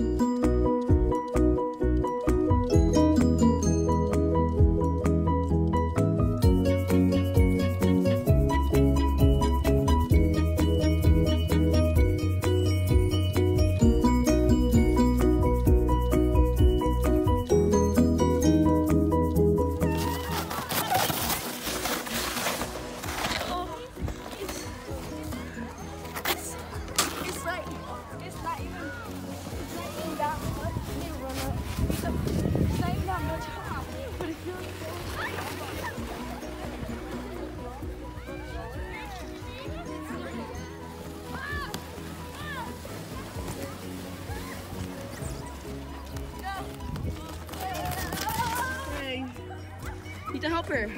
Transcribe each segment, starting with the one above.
It's need to help her.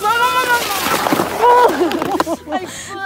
Mama, mama, mama! I